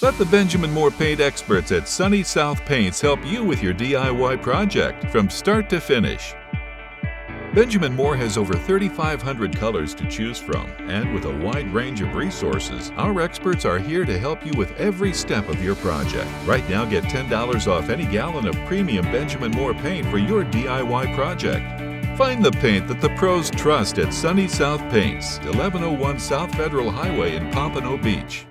Let the Benjamin Moore paint experts at Sunny South Paints help you with your DIY project from start to finish. Benjamin Moore has over 3,500 colors to choose from, and with a wide range of resources, our experts are here to help you with every step of your project. Right now, get $10 off any gallon of premium Benjamin Moore paint for your DIY project. Find the paint that the pros trust at Sunny South Paints, 1101 South Federal Highway in Pompano Beach.